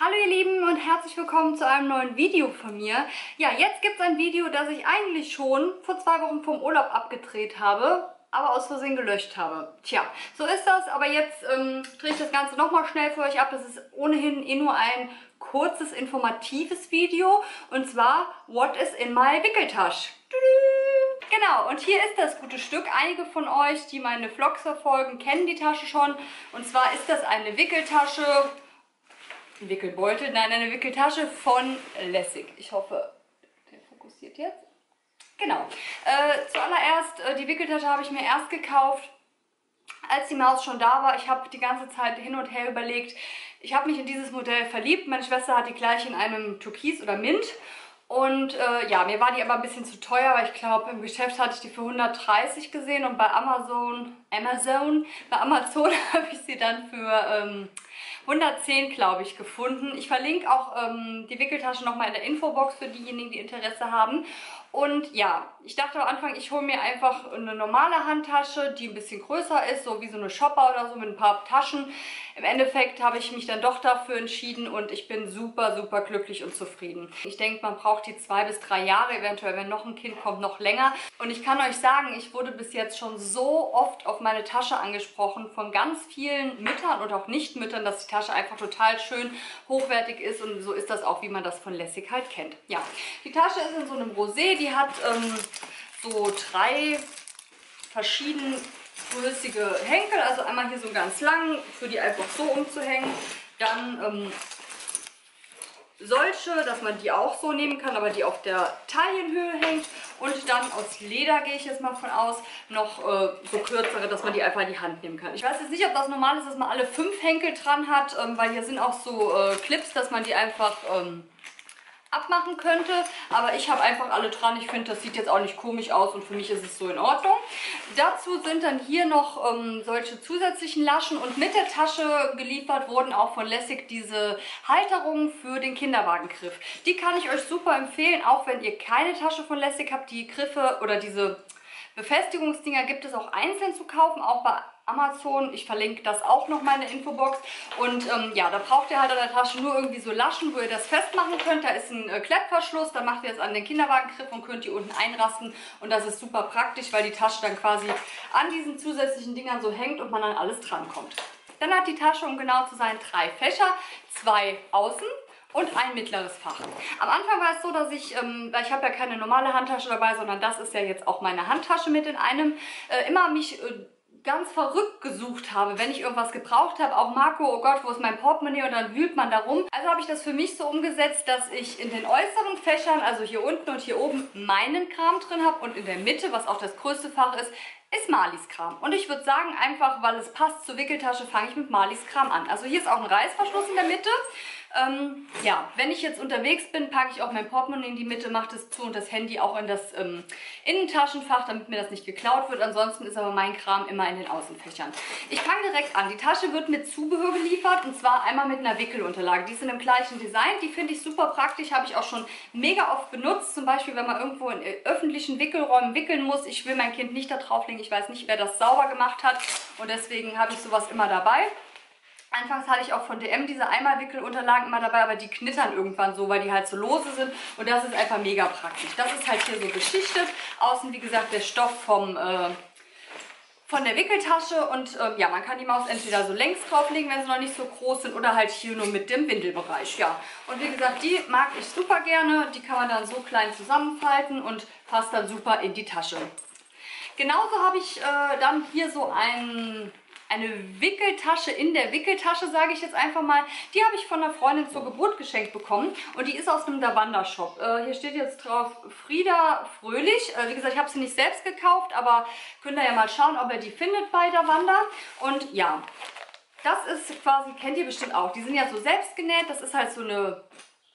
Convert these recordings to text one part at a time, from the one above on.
Hallo ihr Lieben und herzlich willkommen zu einem neuen Video von mir. Ja, jetzt gibt es ein Video, das ich eigentlich schon vor zwei Wochen vom Urlaub abgedreht habe, aber aus Versehen gelöscht habe. Tja, so ist das, aber jetzt ähm, drehe ich das Ganze nochmal schnell für euch ab. Das ist ohnehin eh nur ein kurzes, informatives Video und zwar What is in my Wickeltasch? Genau, und hier ist das gute Stück. Einige von euch, die meine Vlogs verfolgen, kennen die Tasche schon. Und zwar ist das eine Wickeltasche Wickelbeutel, nein, eine Wickeltasche von Lessig. Ich hoffe, der fokussiert jetzt. Genau. Äh, zuallererst, äh, die Wickeltasche habe ich mir erst gekauft, als die Maus schon da war. Ich habe die ganze Zeit hin und her überlegt. Ich habe mich in dieses Modell verliebt. Meine Schwester hat die gleich in einem Türkis oder Mint. Und äh, ja, mir war die aber ein bisschen zu teuer, weil ich glaube, im Geschäft hatte ich die für 130 gesehen und bei Amazon, Amazon, bei Amazon habe ich sie dann für ähm, 110, glaube ich, gefunden. Ich verlinke auch ähm, die Wickeltasche nochmal in der Infobox für diejenigen, die Interesse haben. Und ja, ich dachte am Anfang, ich hole mir einfach eine normale Handtasche, die ein bisschen größer ist, so wie so eine Shopper oder so mit ein paar Taschen. Im Endeffekt habe ich mich dann doch dafür entschieden und ich bin super, super glücklich und zufrieden. Ich denke, man braucht die zwei bis drei Jahre, eventuell, wenn noch ein Kind kommt, noch länger. Und ich kann euch sagen, ich wurde bis jetzt schon so oft auf meine Tasche angesprochen von ganz vielen Müttern und auch Nichtmüttern, dass die Tasche einfach total schön hochwertig ist und so ist das auch, wie man das von Lessig halt kennt. Ja, die Tasche ist in so einem Rosé, die hat ähm, so drei verschieden größige Henkel. Also einmal hier so ganz lang, für die einfach so umzuhängen. Dann ähm, solche, dass man die auch so nehmen kann, aber die auf der Taillenhöhe hängt. Und dann aus Leder, gehe ich jetzt mal von aus, noch äh, so kürzere, dass man die einfach in die Hand nehmen kann. Ich weiß jetzt nicht, ob das normal ist, dass man alle fünf Henkel dran hat, ähm, weil hier sind auch so äh, Clips, dass man die einfach... Ähm, abmachen könnte. Aber ich habe einfach alle dran. Ich finde, das sieht jetzt auch nicht komisch aus und für mich ist es so in Ordnung. Dazu sind dann hier noch ähm, solche zusätzlichen Laschen und mit der Tasche geliefert wurden auch von Lessig diese Halterungen für den Kinderwagengriff. Die kann ich euch super empfehlen, auch wenn ihr keine Tasche von Lessig habt. Die Griffe oder diese Befestigungsdinger gibt es auch einzeln zu kaufen, auch bei Amazon. Ich verlinke das auch noch mal in der Infobox. Und ähm, ja, da braucht ihr halt an der Tasche nur irgendwie so Laschen, wo ihr das festmachen könnt. Da ist ein äh, Klettverschluss, dann macht ihr es an den Kinderwagengriff und könnt die unten einrasten. Und das ist super praktisch, weil die Tasche dann quasi an diesen zusätzlichen Dingern so hängt und man an alles drankommt. Dann hat die Tasche, um genau zu sein, drei Fächer, zwei außen und ein mittleres Fach. Am Anfang war es so, dass ich, ähm, ich habe ja keine normale Handtasche dabei, sondern das ist ja jetzt auch meine Handtasche mit in einem, äh, immer mich äh, ganz verrückt gesucht habe, wenn ich irgendwas gebraucht habe. Auch Marco, oh Gott, wo ist mein Portemonnaie? Und dann wühlt man darum. Also habe ich das für mich so umgesetzt, dass ich in den äußeren Fächern, also hier unten und hier oben, meinen Kram drin habe und in der Mitte, was auch das größte Fach ist, ist Marlies Kram. Und ich würde sagen, einfach weil es passt zur Wickeltasche, fange ich mit Marlies Kram an. Also hier ist auch ein Reißverschluss in der Mitte. Ähm, ja, wenn ich jetzt unterwegs bin, packe ich auch mein Portemonnaie in die Mitte, mache das zu und das Handy auch in das ähm, Innentaschenfach, damit mir das nicht geklaut wird. Ansonsten ist aber mein Kram immer in den Außenfächern. Ich fange direkt an. Die Tasche wird mit Zubehör geliefert und zwar einmal mit einer Wickelunterlage. Die sind im gleichen Design. Die finde ich super praktisch, habe ich auch schon mega oft benutzt. Zum Beispiel, wenn man irgendwo in äh, öffentlichen Wickelräumen wickeln muss. Ich will mein Kind nicht da drauflegen. Ich weiß nicht, wer das sauber gemacht hat und deswegen habe ich sowas immer dabei. Anfangs hatte ich auch von DM diese Einmalwickelunterlagen immer dabei, aber die knittern irgendwann so, weil die halt so lose sind und das ist einfach mega praktisch. Das ist halt hier so geschichtet. Außen, wie gesagt, der Stoff vom, äh, von der Wickeltasche und äh, ja, man kann die Maus entweder so längs drauflegen, wenn sie noch nicht so groß sind oder halt hier nur mit dem Windelbereich, ja. Und wie gesagt, die mag ich super gerne. Die kann man dann so klein zusammenfalten und passt dann super in die Tasche. Genauso habe ich äh, dann hier so ein eine Wickeltasche in der Wickeltasche, sage ich jetzt einfach mal. Die habe ich von einer Freundin zur Geburt geschenkt bekommen und die ist aus einem Davanda Shop. Äh, hier steht jetzt drauf Frieda Fröhlich. Äh, wie gesagt, ich habe sie nicht selbst gekauft, aber könnt ihr ja mal schauen, ob ihr die findet bei Davanda. Und ja, das ist quasi, kennt ihr bestimmt auch. Die sind ja so selbst genäht. Das ist halt so eine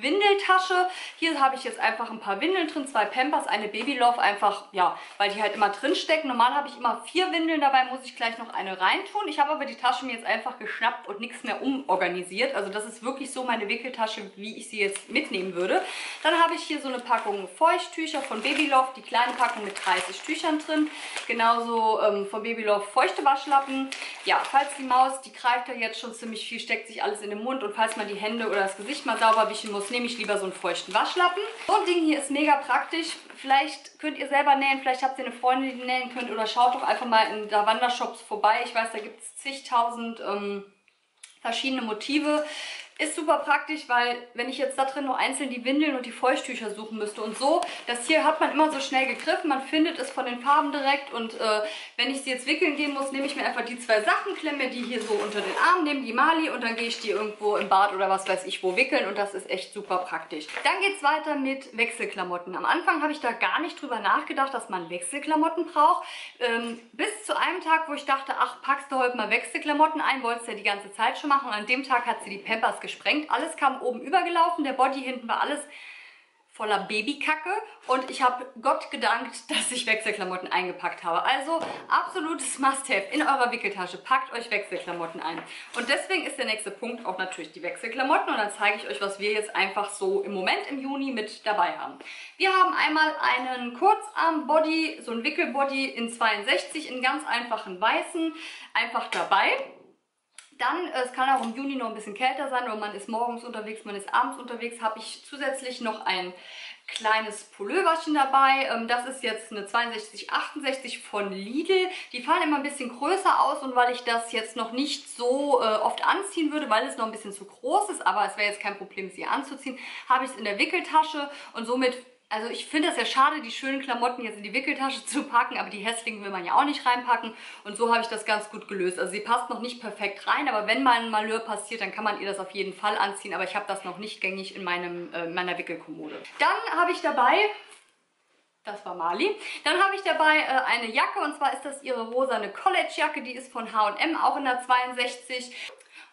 Windeltasche. Hier habe ich jetzt einfach ein paar Windeln drin, zwei Pampers, eine Babylove, einfach, ja, weil die halt immer drin stecken. Normal habe ich immer vier Windeln, dabei muss ich gleich noch eine reintun. Ich habe aber die Tasche mir jetzt einfach geschnappt und nichts mehr umorganisiert. Also das ist wirklich so meine Wickeltasche, wie ich sie jetzt mitnehmen würde. Dann habe ich hier so eine Packung Feuchttücher von Babylove, die kleine Packung mit 30 Tüchern drin. Genauso ähm, von Babylove feuchte Waschlappen. Ja, falls die Maus, die greift ja jetzt schon ziemlich viel, steckt sich alles in den Mund und falls man die Hände oder das Gesicht mal sauber wischen muss, nehme ich lieber so einen feuchten Waschlappen. So ein Ding hier ist mega praktisch. Vielleicht könnt ihr selber nähen, vielleicht habt ihr eine Freundin, die nähen könnt oder schaut doch einfach mal in da Wandershops vorbei. Ich weiß, da gibt es zigtausend ähm, verschiedene Motive. Ist super praktisch, weil wenn ich jetzt da drin nur einzeln die Windeln und die Feuchttücher suchen müsste und so, das hier hat man immer so schnell gegriffen, man findet es von den Farben direkt und äh, wenn ich sie jetzt wickeln gehen muss, nehme ich mir einfach die zwei Sachen, klemme die hier so unter den Arm, nehme die Mali und dann gehe ich die irgendwo im Bad oder was weiß ich wo wickeln und das ist echt super praktisch. Dann geht es weiter mit Wechselklamotten. Am Anfang habe ich da gar nicht drüber nachgedacht, dass man Wechselklamotten braucht. Ähm, bis zu einem Tag, wo ich dachte, ach, packst du heute mal Wechselklamotten ein, wolltest du ja die ganze Zeit schon machen und an dem Tag hat sie die Pampers gesprengt. Alles kam oben übergelaufen, der Body hinten war alles voller Babykacke und ich habe Gott gedankt, dass ich Wechselklamotten eingepackt habe. Also absolutes Must-Have in eurer Wickeltasche. Packt euch Wechselklamotten ein. Und deswegen ist der nächste Punkt auch natürlich die Wechselklamotten und dann zeige ich euch, was wir jetzt einfach so im Moment im Juni mit dabei haben. Wir haben einmal einen Kurzarm-Body, so ein Wickelbody in 62 in ganz einfachen weißen, einfach dabei. Dann, äh, es kann auch im Juni noch ein bisschen kälter sein, oder man ist morgens unterwegs, man ist abends unterwegs, habe ich zusätzlich noch ein kleines Pulloverchen dabei. Ähm, das ist jetzt eine 62, 68 von Lidl. Die fallen immer ein bisschen größer aus und weil ich das jetzt noch nicht so äh, oft anziehen würde, weil es noch ein bisschen zu groß ist, aber es wäre jetzt kein Problem, sie anzuziehen, habe ich es in der Wickeltasche und somit also ich finde das ja schade, die schönen Klamotten jetzt in die Wickeltasche zu packen, aber die hässlichen will man ja auch nicht reinpacken. Und so habe ich das ganz gut gelöst. Also sie passt noch nicht perfekt rein, aber wenn mal ein Malheur passiert, dann kann man ihr das auf jeden Fall anziehen. Aber ich habe das noch nicht gängig in meinem, äh, meiner Wickelkommode. Dann habe ich dabei das war Mali. Dann habe ich dabei äh, eine Jacke und zwar ist das ihre rosane College-Jacke. Die ist von H&M, auch in der 62.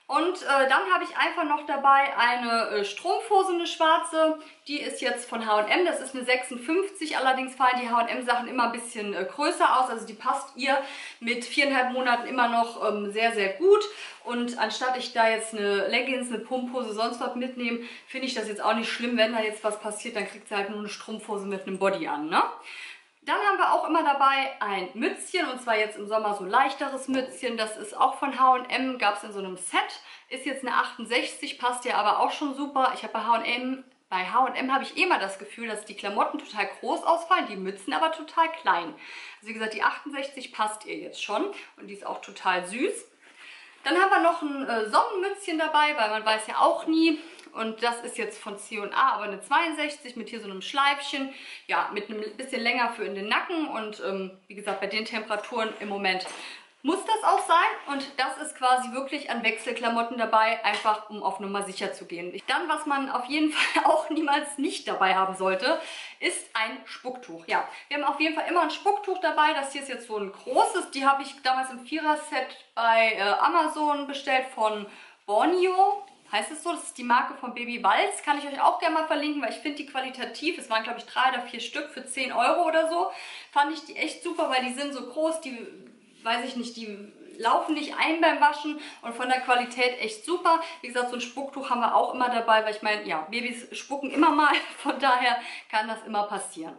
Und äh, dann habe ich einfach noch dabei eine äh, Strumpfhose, eine schwarze. Die ist jetzt von H&M, das ist eine 56. Allerdings fallen die H&M-Sachen immer ein bisschen äh, größer aus. Also die passt ihr mit viereinhalb Monaten immer noch ähm, sehr, sehr gut. Und anstatt ich da jetzt eine Leggings, eine Pumphose, sonst was mitnehme, finde ich das jetzt auch nicht schlimm. Wenn da jetzt was passiert, dann kriegt sie halt nur eine Strumpfhose mit einem Body an, ne? Dann haben wir auch immer dabei ein Mützchen und zwar jetzt im Sommer so ein leichteres Mützchen. Das ist auch von H&M, gab es in so einem Set. Ist jetzt eine 68, passt ja aber auch schon super. Ich habe bei H&M bei H&M habe ich eh mal das Gefühl, dass die Klamotten total groß ausfallen, die Mützen aber total klein. Also wie gesagt, die 68 passt ihr jetzt schon und die ist auch total süß. Dann haben wir noch ein äh, Sonnenmützchen dabei, weil man weiß ja auch nie, und das ist jetzt von C&A, aber eine 62 mit hier so einem Schleifchen. Ja, mit einem bisschen länger für in den Nacken. Und ähm, wie gesagt, bei den Temperaturen im Moment muss das auch sein und das ist quasi wirklich an Wechselklamotten dabei, einfach um auf Nummer sicher zu gehen. Dann, was man auf jeden Fall auch niemals nicht dabei haben sollte, ist ein Spucktuch. Ja, wir haben auf jeden Fall immer ein Spucktuch dabei. Das hier ist jetzt so ein großes. Die habe ich damals im Vierer-Set bei äh, Amazon bestellt von Borneo. Heißt es so? Das ist die Marke von Baby Walz. Kann ich euch auch gerne mal verlinken, weil ich finde die qualitativ. Es waren, glaube ich, drei oder vier Stück für 10 Euro oder so. Fand ich die echt super, weil die sind so groß, die, weiß ich nicht, die laufen nicht ein beim Waschen und von der Qualität echt super. Wie gesagt, so ein Spucktuch haben wir auch immer dabei, weil ich meine, ja, Babys spucken immer mal. Von daher kann das immer passieren.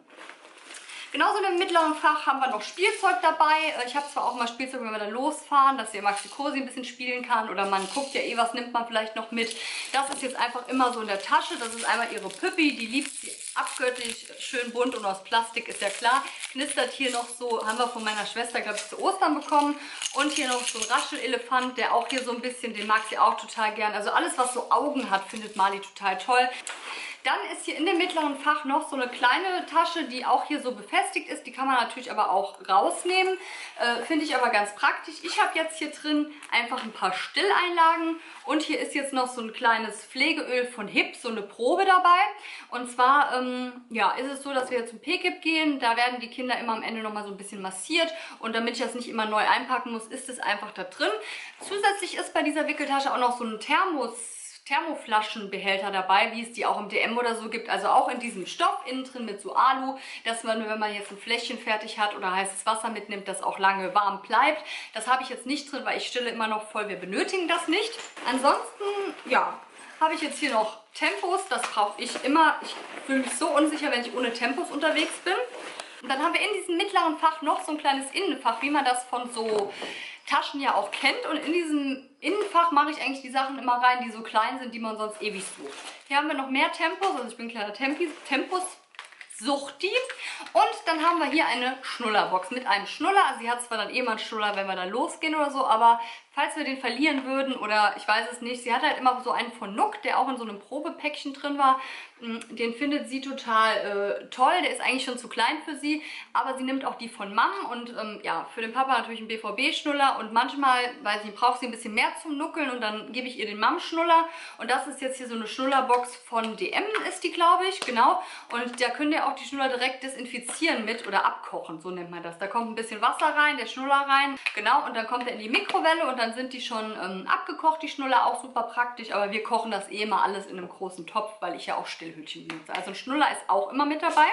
Genauso im mittleren Fach haben wir noch Spielzeug dabei. Äh, ich habe zwar auch mal Spielzeug, wenn wir da losfahren, dass ihr Maxi Cosi ein bisschen spielen kann oder man guckt ja eh, was nimmt man vielleicht noch mit. Das ist jetzt einfach immer so in der Tasche. Das ist einmal ihre Püppi, die liebt sie abgöttlich, schön bunt und aus Plastik, ist ja klar. Knistert hier noch so, haben wir von meiner Schwester, glaube ich, zu Ostern bekommen. Und hier noch so ein Raschelelefant, der auch hier so ein bisschen, den mag sie auch total gern. Also alles, was so Augen hat, findet Mali total toll. Dann ist hier in dem mittleren Fach noch so eine kleine Tasche, die auch hier so befestigt ist. Die kann man natürlich aber auch rausnehmen. Äh, Finde ich aber ganz praktisch. Ich habe jetzt hier drin einfach ein paar Stilleinlagen und hier ist jetzt noch so ein kleines Pflegeöl von HIP, so eine Probe dabei. Und zwar ähm, ja, ist es so, dass wir zum PKIP gehen. Da werden die Kinder immer am Ende nochmal so ein bisschen massiert. Und damit ich das nicht immer neu einpacken muss, ist es einfach da drin. Zusätzlich ist bei dieser Wickeltasche auch noch so ein Thermos Thermoflaschenbehälter dabei, wie es die auch im DM oder so gibt. Also auch in diesem Stoff innen drin mit so Alu, dass man, wenn man jetzt ein Fläschchen fertig hat oder heißes Wasser mitnimmt, das auch lange warm bleibt. Das habe ich jetzt nicht drin, weil ich stille immer noch voll. Wir benötigen das nicht. Ansonsten, ja, habe ich jetzt hier noch Tempos. Das brauche ich immer. Ich fühle mich so unsicher, wenn ich ohne Tempos unterwegs bin. Und dann haben wir in diesem mittleren Fach noch so ein kleines Innenfach, wie man das von so Taschen ja auch kennt. Und in diesem Innenfach mache ich eigentlich die Sachen immer rein, die so klein sind, die man sonst ewig sucht. Hier haben wir noch mehr Tempos, also ich bin ein kleiner Tempis, Tempus Suchti. Und dann haben wir hier eine Schnullerbox mit einem Schnuller. Also sie hat zwar dann eh mal einen Schnuller, wenn wir dann losgehen oder so, aber falls wir den verlieren würden oder ich weiß es nicht, sie hat halt immer so einen von Nook, der auch in so einem Probepäckchen drin war. Mm, den findet sie total äh, toll. Der ist eigentlich schon zu klein für sie, aber sie nimmt auch die von Mom und ähm, ja, für den Papa natürlich einen BVB-Schnuller und manchmal, weiß ich, braucht sie ein bisschen mehr zum Nuckeln und dann gebe ich ihr den Mom-Schnuller und das ist jetzt hier so eine Schnullerbox von DM ist die, glaube ich, genau. Und da könnt ihr auch die Schnuller direkt desinfizieren mit oder abkochen, so nennt man das. Da kommt ein bisschen Wasser rein, der Schnuller rein, genau, und dann kommt er in die Mikrowelle und dann sind die schon ähm, abgekocht, die Schnuller, auch super praktisch, aber wir kochen das eh mal alles in einem großen Topf, weil ich ja auch Stillhütchen benutze. Also ein Schnuller ist auch immer mit dabei.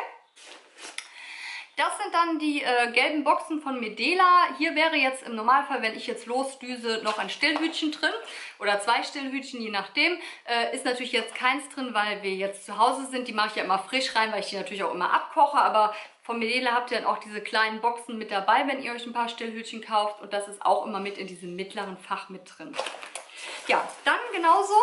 Das sind dann die äh, gelben Boxen von Medela. Hier wäre jetzt im Normalfall, wenn ich jetzt losdüse, noch ein Stillhütchen drin. Oder zwei Stillhütchen, je nachdem. Äh, ist natürlich jetzt keins drin, weil wir jetzt zu Hause sind. Die mache ich ja immer frisch rein, weil ich die natürlich auch immer abkoche. Aber von Medela habt ihr dann auch diese kleinen Boxen mit dabei, wenn ihr euch ein paar Stillhütchen kauft. Und das ist auch immer mit in diesem mittleren Fach mit drin. Ja, dann genauso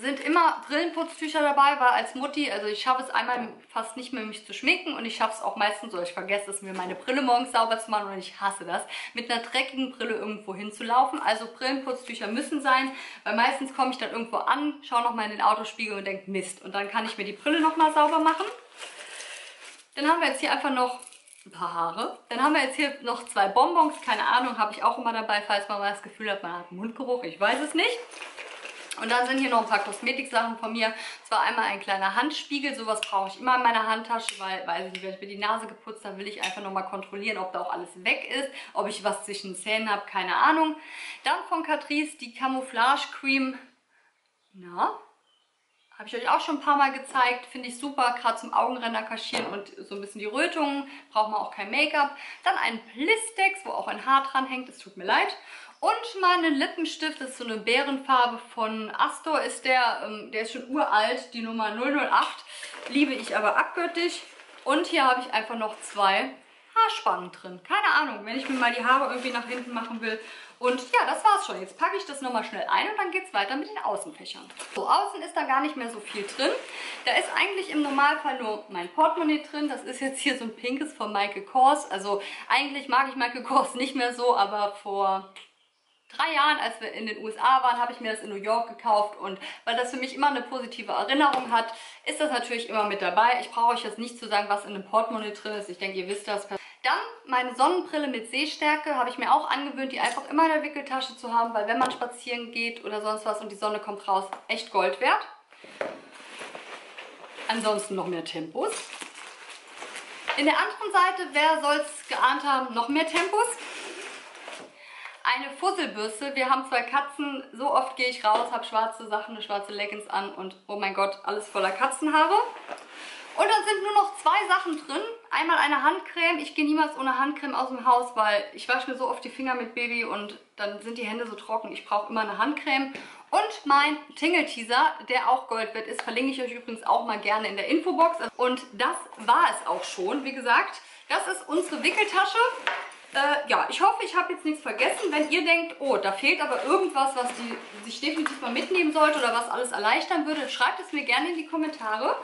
sind immer Brillenputztücher dabei, weil als Mutti, also ich schaffe es einmal fast nicht mehr, mich zu schminken und ich schaffe es auch meistens, oder ich vergesse es, mir meine Brille morgens sauber zu machen und ich hasse das, mit einer dreckigen Brille irgendwo hinzulaufen. Also Brillenputztücher müssen sein, weil meistens komme ich dann irgendwo an, schaue nochmal in den Autospiegel und denke, Mist. Und dann kann ich mir die Brille nochmal sauber machen. Dann haben wir jetzt hier einfach noch ein paar Haare. Dann haben wir jetzt hier noch zwei Bonbons, keine Ahnung, habe ich auch immer dabei, falls man mal das Gefühl hat, man hat Mundgeruch, ich weiß es nicht. Und dann sind hier noch ein paar Kosmetiksachen von mir. Zwar einmal ein kleiner Handspiegel, sowas brauche ich immer in meiner Handtasche, weil, weiß ich nicht, wenn ich mir die Nase geputzt habe, will ich einfach nochmal kontrollieren, ob da auch alles weg ist, ob ich was zwischen den Zähnen habe, keine Ahnung. Dann von Catrice die Camouflage Cream. Na, habe ich euch auch schon ein paar Mal gezeigt. Finde ich super, gerade zum Augenränder kaschieren und so ein bisschen die Rötungen. Braucht man auch kein Make-up. Dann ein Blistex, wo auch ein Haar dran hängt. Es tut mir leid. Und meinen Lippenstift, das ist so eine Bärenfarbe von Astor, ist der, ähm, der ist schon uralt, die Nummer 008. Liebe ich aber abgöttisch. Und hier habe ich einfach noch zwei Haarspannen drin. Keine Ahnung, wenn ich mir mal die Haare irgendwie nach hinten machen will. Und ja, das war's schon. Jetzt packe ich das nochmal schnell ein und dann geht's weiter mit den Außenfächern. So, außen ist da gar nicht mehr so viel drin. Da ist eigentlich im Normalfall nur mein Portemonnaie drin. Das ist jetzt hier so ein pinkes von Michael Kors. Also eigentlich mag ich Michael Kors nicht mehr so, aber vor drei Jahren, als wir in den USA waren, habe ich mir das in New York gekauft und weil das für mich immer eine positive Erinnerung hat, ist das natürlich immer mit dabei. Ich brauche euch jetzt nicht zu sagen, was in dem Portemonnaie drin ist. Ich denke, ihr wisst das. Dann meine Sonnenbrille mit Sehstärke habe ich mir auch angewöhnt, die einfach immer in der Wickeltasche zu haben, weil wenn man spazieren geht oder sonst was und die Sonne kommt raus, echt Gold wert. Ansonsten noch mehr Tempos. In der anderen Seite, wer soll es geahnt haben, noch mehr Tempos eine Fusselbürste. Wir haben zwei Katzen. So oft gehe ich raus, habe schwarze Sachen, eine schwarze Leggings an und oh mein Gott, alles voller Katzenhaare. Und dann sind nur noch zwei Sachen drin. Einmal eine Handcreme. Ich gehe niemals ohne Handcreme aus dem Haus, weil ich wasche mir so oft die Finger mit Baby und dann sind die Hände so trocken. Ich brauche immer eine Handcreme. Und mein Tingle-Teaser, der auch Gold wird ist, verlinke ich euch übrigens auch mal gerne in der Infobox. Und das war es auch schon, wie gesagt. Das ist unsere Wickeltasche. Äh, ja, ich hoffe, ich habe jetzt nichts vergessen. Wenn ihr denkt, oh, da fehlt aber irgendwas, was die sich definitiv mal mitnehmen sollte oder was alles erleichtern würde, schreibt es mir gerne in die Kommentare.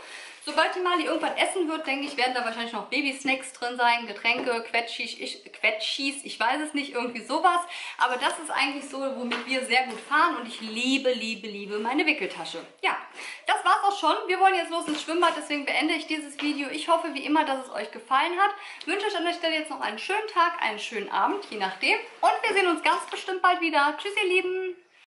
Sobald die Mali irgendwann essen wird, denke ich, werden da wahrscheinlich noch Babysnacks drin sein, Getränke, Quetschis, ich, Quetschis, ich weiß es nicht, irgendwie sowas. Aber das ist eigentlich so, womit wir sehr gut fahren und ich liebe, liebe, liebe meine Wickeltasche. Ja, das war's auch schon. Wir wollen jetzt los ins Schwimmbad, deswegen beende ich dieses Video. Ich hoffe wie immer, dass es euch gefallen hat. Wünsche euch an der Stelle jetzt noch einen schönen Tag, einen schönen Abend, je nachdem. Und wir sehen uns ganz bestimmt bald wieder. Tschüss, ihr Lieben!